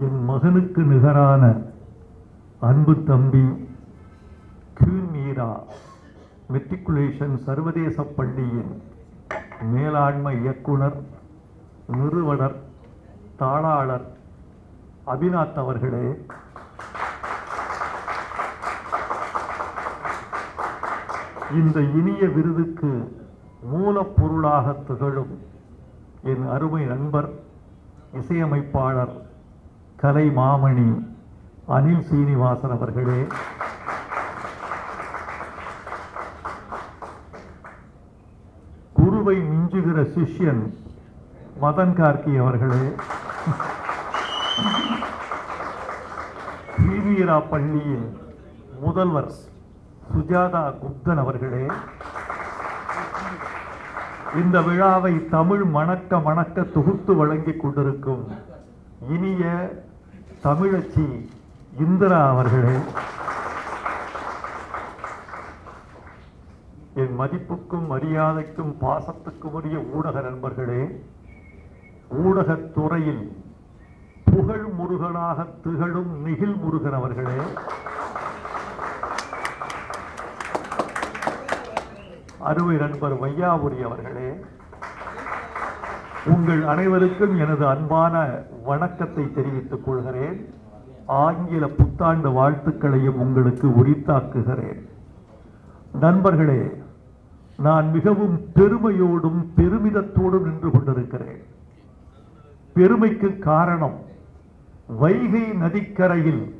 என் மகனுக்கு நிகரான அன்பு தம்பி கியூன் மீரா மெட்ரிகுலேஷன் சர்வதேச பள்ளியின் மேலாண்மை இயக்குனர் நிறுவனர் தாளாளர் அபிநாத் அவர்களே. இந்த இனிய விருதுக்கு மூலப்பொருளாக திகழும் என் அருமை நண்பர் இசையமைப்பாளர் கலை மாமணி அனில் சீனிவாசன் அவர்களே. குருவை மிஞ்சுகிற சிஷ்யன் மதன் கார்கி அவர்களே. ஸ்ரீவீரா பள்ளியின் முதல்வர் சுஜாதா குப்தன் அவர்களே. இந்த விழாவை தமிழ் மணக்க மணக்க தொகுத்து வழங்கிக் கொண்டிருக்கும் இனிய தமிழச்சி இந்திரா அவர்களே. என் மதிப்புக்கும் மரியாதைக்கும் பாசத்துக்கும் உரிய ஊடக நண்பர்களே ஊடகத் துறையில் புகழ் முருகனாக திகழும் நிகில் முருகன் அவர்களே. அறுவை நண்பர் வையாபுரி அவர்களே. உங்கள் அனைவருக்கும் எனது அன்பான வணக்கத்தை தெரிவித்துக் கொள்கிறேன். ஆங்கில புத்தாண்டு வாழ்த்துக்களையும் உங்களுக்கு உரித்தாக்குகிறேன். நண்பர்களே நான் மிகவும் பெருமையோடும் பெருமிதத்தோடும் நின்று கொண்டிருக்கிறேன். பெருமைக்கு காரணம் வைகை நதிக்கரையில்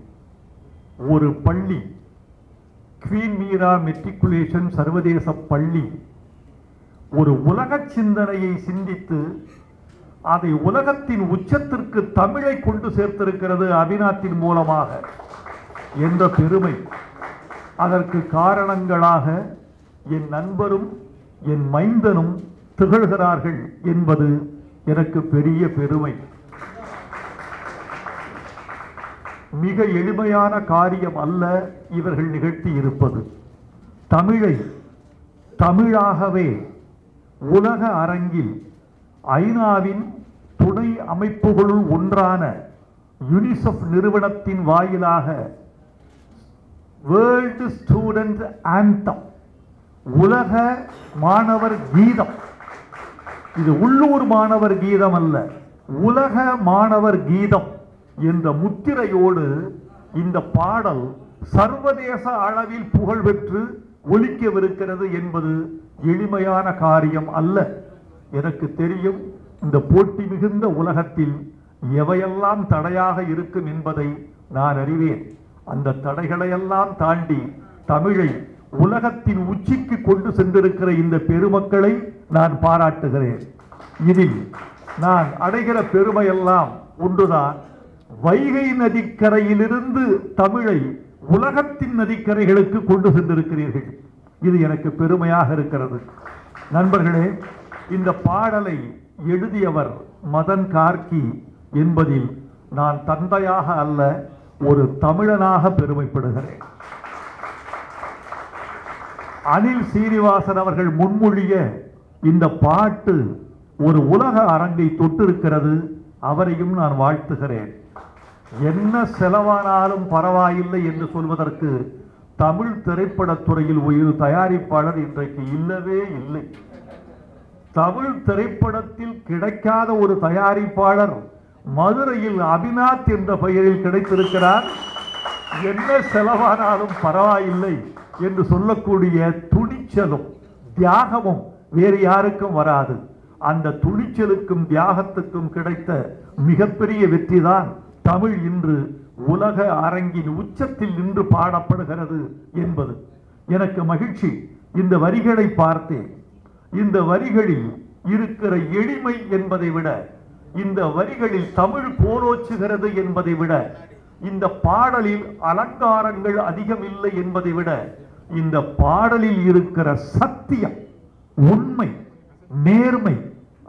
ஒரு பள்ளி குவீன் மீரா மெட்ரிகுலேஷன் சர்வதேச பள்ளி ஒரு உலக சிந்தனையை சிந்தித்து அதை உலகத்தின் உச்சத்திற்கு தமிழை கொண்டு சேர்த்திருக்கிறது அபிநாத்தின் மூலமாக என்ற பெருமை. அதற்கு காரணங்களாக என் நண்பரும் என் மைந்தனும் திகழ்கிறார்கள் என்பது எனக்கு பெரிய பெருமை. மிக எளிமையான காரியம் அல்ல இவர்கள் நிகழ்த்தி இருப்பது. தமிழை தமிழாகவே உலக அரங்கில் ஐநாவின் துணை அமைப்புகளுள் ஒன்றான யுனிசெஃப் நிறுவனத்தின் வாயிலாக வேர்ல்டு ஸ்டூடெண்ட் ஆந்தம் உலக மாணவர் கீதம். இது உள்ளூர் மாணவர் கீதம் அல்ல உலக மாணவர் கீதம் என்ற முத்திரையோடு இந்த பாடல் சர்வதேச அளவில் புகழ் ஒழிக்கவிருக்கிறது ஒலிக்கவிருக்கிறது என்பது எளிமையான காரியம் அல்ல. எனக்கு தெரியும்? இந்த போட்டி மிகுந்த உலகத்தில் எவையெல்லாம் தடையாக இருக்கும் என்பதை நான் அறிவேன். அந்த தடைகளையெல்லாம் தாண்டி தமிழை உலகத்தின் உச்சிக்கு கொண்டு சென்றிருக்கிற இந்த பெருமக்களை நான் பாராட்டுகிறேன். இதில் நான் அடைகிற பெருமையெல்லாம் ஒன்றுதான். வைகை நதிக்கரையிலிருந்து தமிழை உலகத்தின் நதிக்கரைகளுக்கு கொண்டு சென்றிருக்கிறீர்கள். இது எனக்கு பெருமையாக இருக்கிறது. நண்பர்களே இந்த பாடலை எழுதியவர் மதன் கார்கி என்பதில் நான் தந்தையாக அல்ல ஒரு தமிழனாக பெருமைப்படுகிறேன். அனில் சீனிவாசன் அவர்கள் முன்மொழிய இந்த பாட்டு ஒரு உலக அரங்கை தொட்டிருக்கிறது அவரையும் நான் வாழ்த்துகிறேன். என்ன செலவானாலும் பரவாயில்லை என்று சொல்வதற்கு தமிழ் திரைப்படத்துறையில் ஒரு தயாரிப்பாளர் இன்றைக்கு இல்லவே இல்லை. தமிழ் திரைப்படத்தில் கிடைக்காத ஒரு தயாரிப்பாளர் மதுரையில் அபிநாத் என்ற பெயரில் கிடைத்திருக்கிறார். என்ன செலவானாலும் பரவாயில்லை என்று சொல்லக்கூடிய துணிச்சலும் தியாகமும் வேறு யாருக்கும் வராது. அந்த துணிச்சலுக்கும் தியாகத்துக்கும் கிடைத்த மிகப்பெரிய வெற்றிதான் தமிழ் இன்று உலக அரங்கின் உச்சத்தில் நின்று பாடப்படுகிறது என்பது எனக்கு மகிழ்ச்சி. இந்த வரிகளை பார்த்தேன் இந்த வரிகளில் இருக்கிற எளிமை என்பதை விட இந்த வரிகளில் தமிழ் போரோச்சுகிறது என்பதை விட இந்த பாடலில் அலங்காரங்கள் அதிகம் இல்லை என்பதை விட இந்த பாடலில் இருக்கிற சத்தியம் உண்மை நேர்மை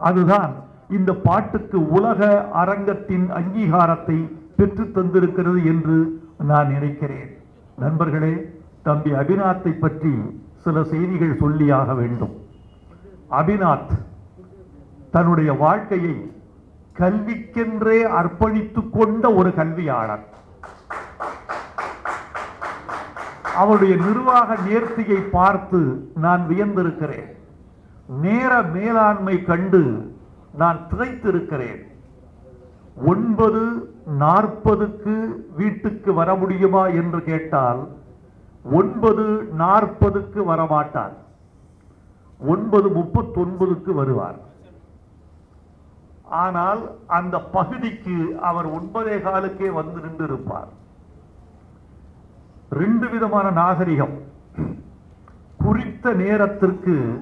அதுதான் இந்த பாட்டுக்கு உலக அரங்கத்தின் அங்கீகாரத்தை பெற்று தந்திருக்கிறது என்று நான் நினைக்கிறேன். நண்பர்களே தம்பி அபிநாத்தை பற்றி சில செய்திகள் சொல்லியாக வேண்டும். அபிநாத் தன்னுடைய வாழ்க்கையை கல்விக்கென்றே அர்ப்பணித்துக் கொண்ட ஒரு கல்வியாளர் அவருடைய நிர்வாக நேர்த்தியை பார்த்து நான் வியந்திருக்கிறேன். நேர மேலாண்மை கண்டு நான் திகைத்திருக்கிறேன். ஒன்பது நாற்பதுக்கு வீட்டுக்கு வர முடியுமா என்று கேட்டால் ஒன்பது நாற்பதுக்கு வரமாட்டார். ஒன்பது முப்பத்தொன்பதுக்கு வருவார். ஆனால் அந்த பகுதிக்கு அவர் ஒன்பதே காலுக்கே வந்து நின்றிருப்பார். ரெண்டு விதமான நாகரிகம். குறித்த நேரத்திற்கு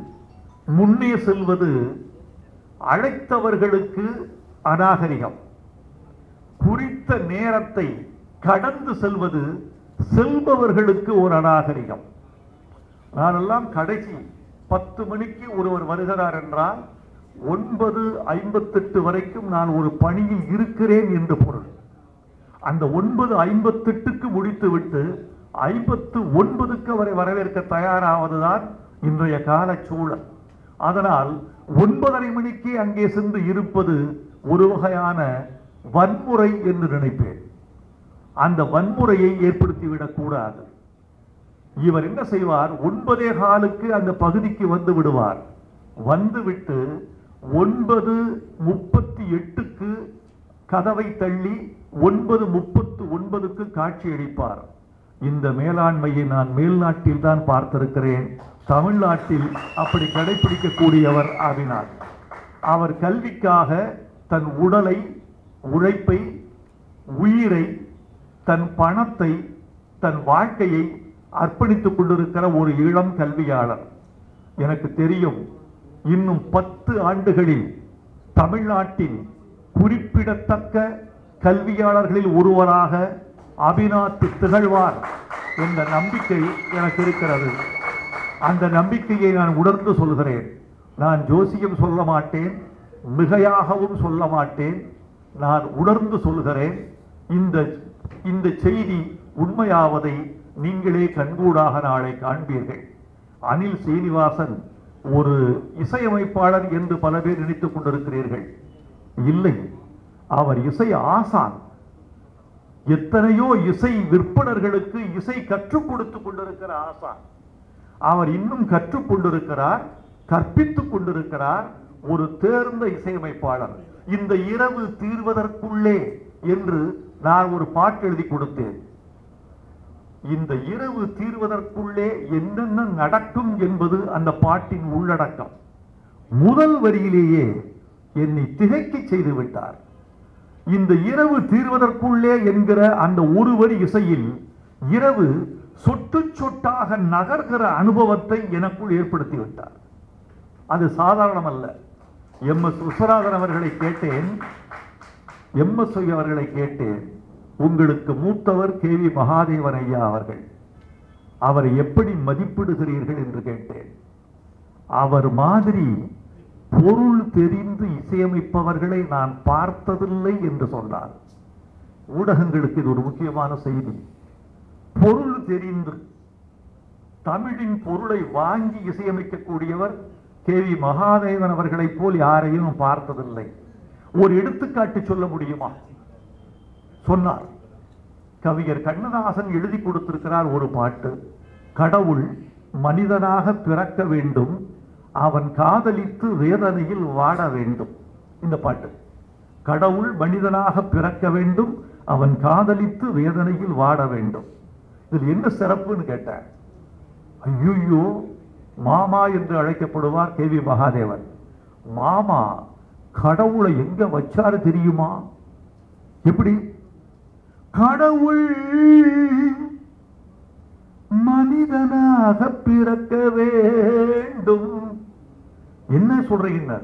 முன்னே செல்வது அழைத்தவர்களுக்கு அநாகரிகம். குறித்த நேரத்தை கடந்து செல்வது செல்பவர்களுக்கு ஒரு அநாகரிகம். நானெல்லாம் கடைசி பத்து மணிக்கு ஒருவர் வருகிறார் என்றால் ஒன்பது ஐம்பத்தெட்டு வரைக்கும் நான் ஒரு பணியில் இருக்கிறேன் என்று பொருள். அந்த ஒன்பது ஐம்பத்தெட்டுக்கு முடித்துவிட்டு ஐம்பத்து ஒன்பதுக்கு அவரை வரவேற்க தயாராவதுதான் இன்றைய கால சூழல் அதனால் ஒன்பதரை மணிக்கு அங்கே சென்று இருப்பது ஒரு வகையான வன்முறை என்று நினைப்பேன். அந்த வன்முறையை ஏற்படுத்திவிடக் கூடாது. இவர் என்ன செய்வார்? ஒன்பதே காலுக்கு அந்த பகுதிக்கு வந்து விடுவார். வந்துவிட்டு ஒன்பது முப்பத்தி எட்டுக்கு கதவை தள்ளி ஒன்பது முப்பத்து ஒன்பதுக்கு காட்சி அளிப்பார் இந்த மேலாண்மையை நான் மேல்நாட்டில் தான் பார்த்திருக்கிறேன். தமிழ்நாட்டில் அப்படி கடைபிடிக்கக்கூடியவர் ஆவினார். அவர் கல்விக்காக தன் உடலை உழைப்பை உயிரை தன் பணத்தை தன் வாழ்க்கையை அர்ப்பணித்துக் கொண்டிருக்கிற ஒரு இளம் கல்வியாளர். எனக்கு தெரியும் இன்னும் பத்து ஆண்டுகளில் தமிழ்நாட்டின் குறிப்பிடத்தக்க கல்வியாளர்களில் ஒருவராக அபிநாத் திகழ்வார் என்ற நம்பிக்கை எனக்கு இருக்கிறது. அந்த நம்பிக்கையை நான் உணர்ந்து சொல்கிறேன். நான் ஜோசியம் சொல்ல மாட்டேன் மிகையாகவும் சொல்ல மாட்டேன். நான் உணர்ந்து சொல்கிறேன் இந்த இந்த செய்தி உண்மையாவதை நீங்களே கண்கூடாக நாளை காண்பீர்கள். அனில் சீனிவாசன் ஒரு இசையமைப்பாளர் என்று பல பேர் நினைத்துக் கொண்டிருக்கிறீர்கள். இல்லை அவர் இசை ஆசான். எத்தனையோ இசை விற்பனர்களுக்கு இசை கற்றுக் கொடுத்துக் கொண்டிருக்கிற ஆசான். அவர் இன்னும் கற்றுக் கொண்டிருக்கிறார் கற்பித்துக் கொண்டிருக்கிறார் ஒரு தேர்ந்த இசையமைப்பாளர். இந்த இரவு தீர்வதற்குள்ளே என்று நான் ஒரு பாட்டு எழுதி கொடுத்தேன். இந்த இரவு தீர்வதற்குள்ளே என்னென்ன நடக்கும் என்பது அந்த பாட்டின் உள்ளடக்கம். முதல் வரியிலேயே என்னை திகைக்க செய்து விட்டார். இந்த இரவு தீர்வதற்குள்ளே என்கிற அந்த ஒரு வரி இசையில் இரவு சொட்டு சொட்டாக நகர்கிற அனுபவத்தை எனக்குள் ஏற்படுத்தி விட்டார். அது சாதாரணமல்ல. அல்ல எம் எஸ் விஸ்வநாதன் அவர்களை கேட்டேன். எம் எஸ் அவர்களை கேட்டேன். உங்களுக்கு மூத்தவர் கே வி மகாதேவன் ஐயா அவர்கள். அவரை எப்படி மதிப்பிடுகிறீர்கள் என்று கேட்டேன். அவர் மாதிரி பொருள் தெரிந்து இசையமைப்பவர்களை நான் பார்த்ததில்லை என்று சொன்னார். ஊடகங்களுக்கு இது ஒரு முக்கியமான செய்தி. பொருள் தெரிந்து தமிழின் பொருளை வாங்கி இசையமைக்கக்கூடியவர் கே வி மகாதேவன் அவர்களைப் போல் யாரையும் பார்த்ததில்லை. ஒரு எடுத்துக்காட்டு சொல்ல முடியுமா? சொன்னார். கவிஞர் கண்ணதாசன் எழுதி கொடுத்திருக்கிறார் ஒரு பாட்டு. கடவுள் மனிதனாக பிறக்க வேண்டும் அவன் காதலித்து வேதனையில் வாட வேண்டும். இந்த பாட்டு. கடவுள் மனிதனாக பிறக்க வேண்டும் அவன் காதலித்து வேதனையில் வாட வேண்டும். இதில் என்ன சிறப்புன்னு கேட்டேன். ஐயோ மாமா என்று அழைக்கப்படுவார் கே வி மகாதேவன். மாமா கடவுளை எங்க வச்சாரு தெரியுமா? எப்படி? கடவுள் மனிதனாக பிறக்க வேண்டும். என்ன சொல்றீங்க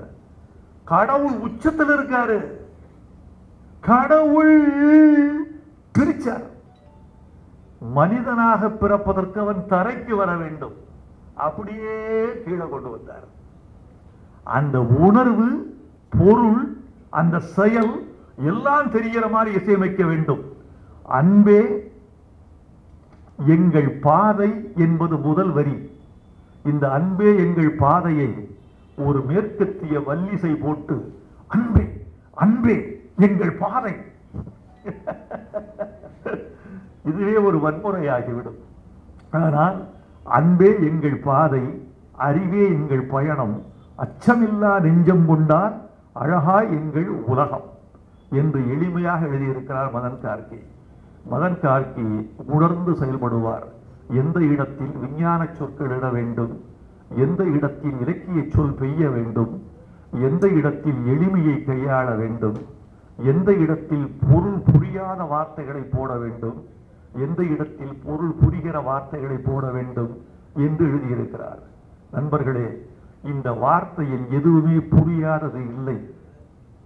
கடவுள் உச்சத்தில் இருக்காரு. கடவுள் பிரிச்சார். மனிதனாக பிறப்பதற்கு அவன் தரைக்கு வர வேண்டும். அப்படியே கீழே கொண்டு வந்தார். அந்த உணர்வு பொருள் அந்த செயல் எல்லாம் தெரிகிற மாதிரி இசையமைக்க வேண்டும். அன்பே எங்கள் பாதை என்பது முதல் வரி. இந்த அன்பே எங்கள் பாதையை ஒரு மேற்கத்திய வல்லிசை போட்டு அன்பே அன்பே எங்கள் பாதை. இதுவே ஒரு வன்முறையாகிவிடும். ஆனால் அன்பே எங்கள் பாதை அறிவே எங்கள் பயணம். அச்சமில்லா நெஞ்சம் கொண்டார் அழகாய் எங்கள் உலகம் என்று எளிமையாக எழுதியிருக்கிறார் மதன் கார்கி. மதன் கார்கி உணர்ந்து செயல்படுவார். எந்த இடத்தில் விஞ்ஞான சொற்கள் இட வேண்டும் எந்த இடத்தில் இலக்கிய சொல் பெய்ய வேண்டும் எந்த இடத்தில் எளிமையை கையாள வேண்டும் எந்த இடத்தில் பொருள் புரியாத வார்த்தைகளை போட வேண்டும் எந்த இடத்தில் பொருள் புரிகிற வார்த்தைகளை போட வேண்டும் என்று எழுதியிருக்கிறார். நண்பர்களே இந்த வார்த்தையில் எதுவுமே புரியாதது இல்லை.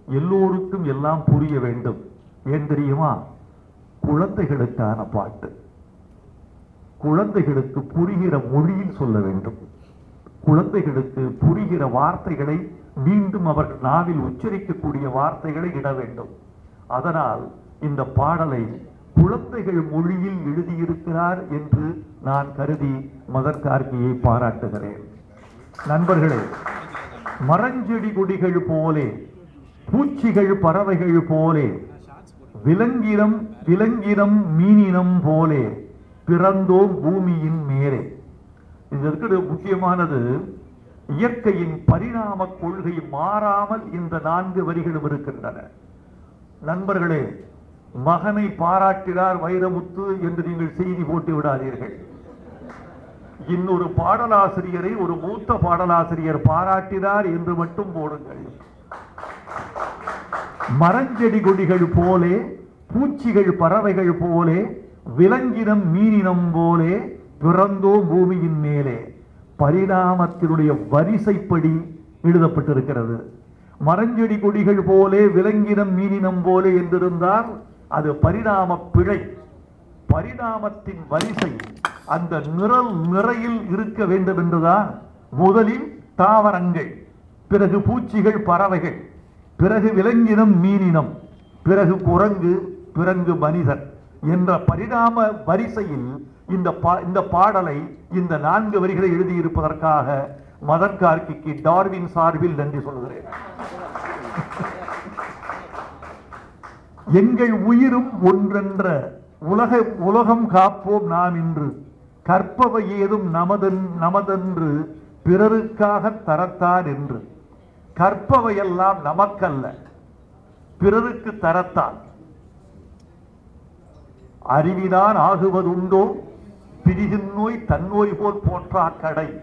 எல்லோருக்கும் எல்லாம் புரிய வேண்டும். ஏன் தெரியுமா? குழந்தைகளுக்கான பாட்டு. குழந்தைகளுக்கு புரிகிற மொழியில் சொல்ல வேண்டும். குழந்தைகளுக்கு புரிகிற வார்த்தைகளை மீண்டும் அவர்கள் நாவில் உச்சரிக்கக்கூடிய வார்த்தைகளை இட வேண்டும். அதனால் இந்த பாடலை குழந்தைகள் மொழியில் எழுதியிருக்கிறார் என்று நான் கருதி மதன் கார்கியை பாராட்டுகிறேன். நண்பர்களே மரஞ்செடி கொடிகள் போலே பூச்சிகள் பறவைகள் போலே விலங்கினம் விலங்கினம் மீனினம் போலே பிறந்தோம் பூமியின் மேலே. இது இருக்கிற முக்கியமானது இயற்கையின் பரிணாம கொள்கை மாறாமல் இந்த நான்கு வரிகளும் இருக்கின்றன. நண்பர்களே மகனை பாராட்டினார் வைரமுத்து என்று நீங்கள் செய்தி போட்டு விடாதீர்கள். இன்னொரு பாடலாசிரியரை ஒரு மூத்த பாடலாசிரியர் பாராட்டினார் என்று மட்டும் போடுங்கள். மரஞ்செடி கொடிகள் போலே பூச்சிகள் பறவைகள் போலே விலங்கினம் மீனினம் போலே பிறந்தோம் பூமியின் மேலே. பரிணாமத்தினுடைய வரிசைப்படி எழுதப்பட்டிருக்கிறது. மரஞ்செடி கொடிகள் போலே விலங்கினம் மீனினம் போலே என்றிருந்தால் அது பரிணாம பிழை. பரிணாமத்தின் வரிசை அந்த நிரல் நிறையில் இருக்க வேண்டும் என்றுதான் முதலில் தாவரங்கள் பிறகு பூச்சிகள் பறவைகள் பிறகு விலங்கினம் மீனினம் பிறகு குரங்கு பிறகு மனிதன் என்ற பரிணாம வரிசையில் இந்த பா- இந்த பாடலை இந்த நான்கு வரிகளை எழுதியிருப்பதற்காக மதன் கார்கிக்கு டார்வின் சார்பில் நன்றி சொல்கிறேன். எங்கள் உயிரும் ஒன்றென்ற உலக உலகம் காப்போம் நாம் இன்று. கற்பவை ஏதும் நமதன் நமதென்று பிறருக்காக தரத்தான் என்று. கற்பவையெல்லாம் நமக்கல்ல பிறருக்கு தரத்தான் அறிவிதான் ஆகுவதுண்டோ பிரிகின் நோய் தன்னோய் போல் போற்றா கடை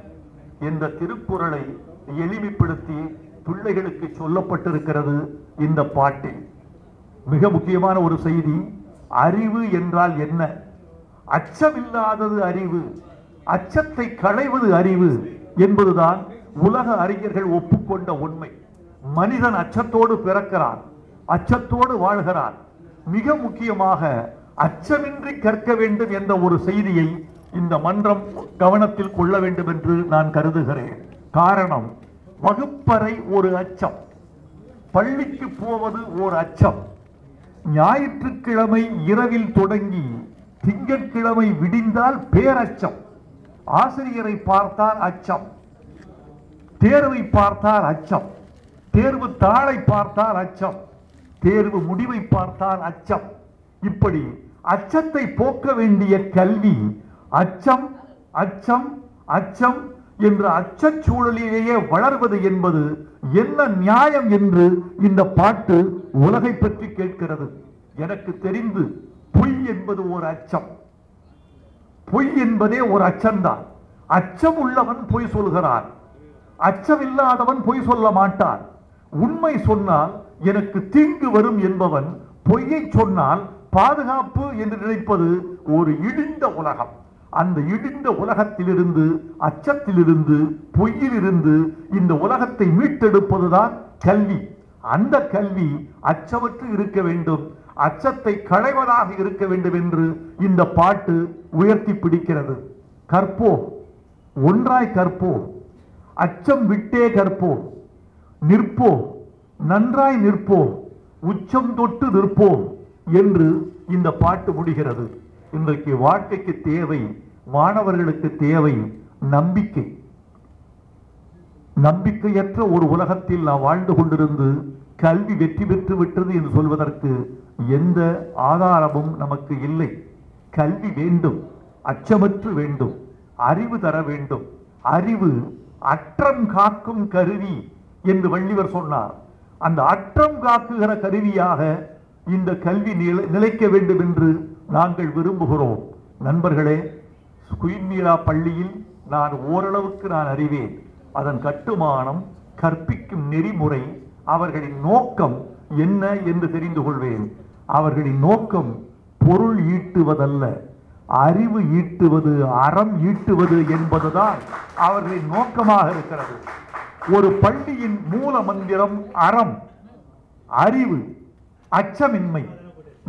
என்ற திருக்குறளை எளிமைப்படுத்தி பிள்ளைகளுக்கு சொல்லப்பட்டிருக்கிறது இந்த பாட்டில். மிக முக்கியமான ஒரு செய்தி அறிவு என்றால் என்ன? அச்சமில்லாதது அறிவு அச்சத்தை களைவது அறிவு என்பதுதான் உலக அறிஞர்கள் ஒப்புக்கொண்ட உண்மை. மனிதன் அச்சத்தோடு பிறக்கிறான் அச்சத்தோடு வாழ்கிறான். மிக முக்கியமாக அச்சமின்றி கற்க வேண்டும் என்ற ஒரு செய்தியை இந்த மன்றம் கவனத்தில் கொள்ள வேண்டும் என்று நான் கருதுகிறேன். காரணம் வகுப்பறை ஒரு அச்சம் பள்ளிக்கு போவது ஓர் அச்சம். ஞாயிற்றுக்கிழமை இரவில் தொடங்கி திங்கட்கிழமை விடிந்தால் பேரச்சம். ஆசிரியரை பார்த்தால் அச்சம். தேர்வை பார்த்தால் அச்சம். தேர்வு தாளை பார்த்தால் அச்சம். தேர்வு முடிவை பார்த்தால் அச்சம். இப்படி அச்சத்தை போக்க வேண்டிய கல்வி அச்சம் அச்சம் அச்சம் என்ற அச்ச சூழலிலேயே வளர்வது என்பது என்ன நியாயம் என்று இந்த பாட்டு உலகை பற்றி கேட்கிறது. எனக்கு தெரிந்து பொய் என்பது ஒரு அச்சம். பொய் என்பதே ஒரு அச்சம்தான். அச்சம் உள்ளவன் பொய் சொல்கிறான். அச்சம் இல்லாதவன் பொய் சொல்ல மாட்டான். உண்மை சொன்னால் எனக்கு தீங்கு வரும் என்பவன் பொய்யை சொன்னால் பாதுகாப்பு என்று நினைப்பது ஒரு இடிந்த உலகம். அந்த இடிந்த உலகத்திலிருந்து அச்சத்திலிருந்து பொய்யிலிருந்து இந்த உலகத்தை மீட்டெடுப்பதுதான் கல்வி. அந்த கல்வி அச்சமற்று இருக்க வேண்டும். அச்சத்தை களைவதாக இருக்க வேண்டும் என்று இந்த பாட்டு உயர்த்தி பிடிக்கிறது. கற்போம் ஒன்றாய் கற்போம் அச்சம் விட்டே கற்போம் நிற்போம் நன்றாய் நிற்போம் உச்சம் தொட்டு நிற்போம் என்று இந்த பாட்டு முடிகிறது. இன்றைக்கு வாழ்க்கைக்கு தேவை மாணவர்களுக்கு தேவை நம்பிக்கை. நம்பிக்கையற்ற ஒரு உலகத்தில் நாம் வாழ்ந்து கொண்டிருந்து கல்வி வெற்றி பெற்று விட்டது என்று சொல்வதற்கு எந்த ஆதாரமும் நமக்கு இல்லை. கல்வி வேண்டும் அச்சமற்று வேண்டும் அறிவு தர வேண்டும். அறிவு அற்றம் காக்கும் கருவி என்று வள்ளிவர் சொன்னார். அந்த அற்றம் காக்குகிற கருவியாக இந்த கல்வி நிலைக்க வேண்டும் என்று நாங்கள் விரும்புகிறோம். நண்பர்களே குயின்மீரா பள்ளியில் நான் ஓரளவுக்கு நான் அறிவேன். அதன் கட்டுமானம் கற்பிக்கும் நெறிமுறை அவர்களின் நோக்கம் என்ன என்று தெரிந்து கொள்வேன். அவர்களின் நோக்கம் பொருள் ஈட்டுவதல்ல. அறிவு ஈட்டுவது அறம் ஈட்டுவது என்பதுதான் அவர்களின் நோக்கமாக இருக்கிறது. ஒரு பள்ளியின் மூல மந்திரம் அறம் அறிவு அச்சமின்மை.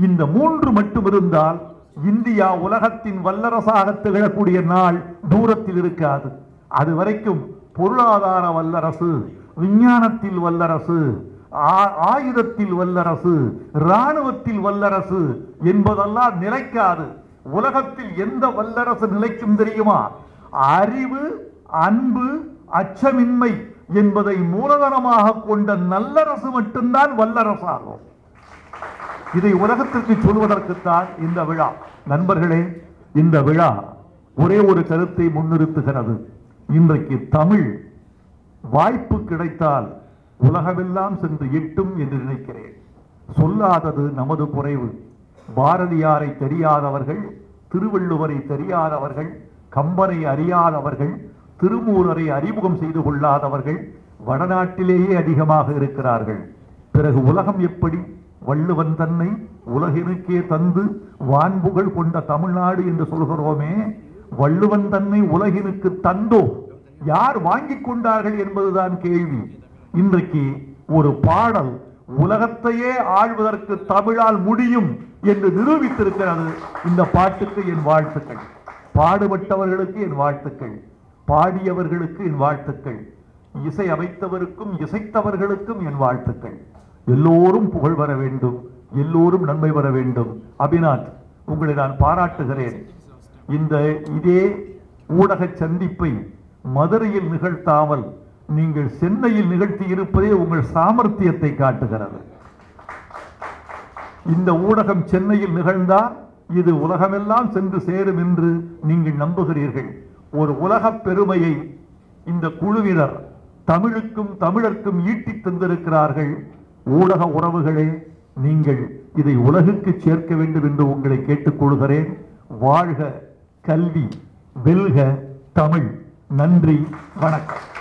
இந்த மூன்று மட்டும் இருந்தால் இந்தியா உலகத்தின் வல்லரசாக திகழக்கூடிய நாள் தூரத்தில் இருக்காது. அது வரைக்கும் பொருளாதார வல்லரசு விஞ்ஞானத்தில் வல்லரசு ஆ- ஆயுதத்தில் வல்லரசு இராணுவத்தில் வல்லரசு என்பதெல்லாம் நிலைக்காது. உலகத்தில் எந்த வல்லரசு நிலைக்கும் தெரியுமா? அறிவு அன்பு அச்சமின்மை என்பதை மூலதனமாக கொண்ட நல்லரசு மட்டும்தான் வல்லரசாகும். இதை உலகத்திற்கு சொல்வதற்குத்தான் இந்த விழா. நண்பர்களே இந்த விழா ஒரே ஒரு கருத்தை முன்னிறுத்துகிறது. இன்றைக்கு தமிழ் வாய்ப்பு கிடைத்தால் உலகமெல்லாம் சென்று எட்டும் என்று நினைக்கிறேன். சொல்லாதது நமது குறைவு. பாரதியாரை தெரியாதவர்கள் திருவள்ளுவரை தெரியாதவர்கள் கம்பனை அறியாதவர்கள் திருமூலரை அறிமுகம் செய்து கொள்ளாதவர்கள் வடநாட்டிலேயே அதிகமாக இருக்கிறார்கள். பிறகு உலகம் எப்படி? வள்ளுவன் தன்னை உலகினுக்கே தந்து வான்புகழ் கொண்ட தமிழ்நாடு என்று சொல்கிறோமே வள்ளுவன் தன்னை உலகினுக்கு தந்தோ? யார் வாங்கிக் கொண்டார்கள் என்பதுதான் கேள்வி. இன்றைக்கு ஒரு பாடல் உலகத்தையே ஆழ்வதற்கு தமிழால் முடியும் என்று நிரூபித்திருக்கிறது இந்த பாட்டுக்கு என் வாழ்த்துக்கள். பாடுபட்டவர்களுக்கு என் வாழ்த்துக்கள். பாடியவர்களுக்கு என் வாழ்த்துக்கள். இசை அமைத்தவருக்கும் இசைத்தவர்களுக்கும் என் வாழ்த்துக்கள். எல்லோரும் புகழ் வர வேண்டும். எல்லோரும் நன்மை வர வேண்டும். அபிநாத் உங்களை நான் பாராட்டுகிறேன். இந்த இதே ஊடக சந்திப்பை மதுரையில் நிகழ்த்தாமல் நீங்கள் சென்னையில் நிகழ்த்தி இருப்பதே உங்கள் சாமர்த்தியத்தை காட்டுகிறது. இந்த ஊடகம் சென்னையில் நிகழ்ந்தால் இது உலகமெல்லாம் சென்று சேரும் என்று நீங்கள் நம்புகிறீர்கள். ஒரு உலகப் பெருமையை இந்த குழுவினர் தமிழுக்கும் தமிழர்க்கும் ஈட்டித் தந்திருக்கிறார்கள். ஊடக உறவுகளே நீங்கள் இதை உலகுக்கு சேர்க்க வேண்டும் என்று உங்களை கேட்டுக்கொள்கிறேன். வாழ்க கல்வி வெல்க தமிழ். நன்றி வணக்கம்.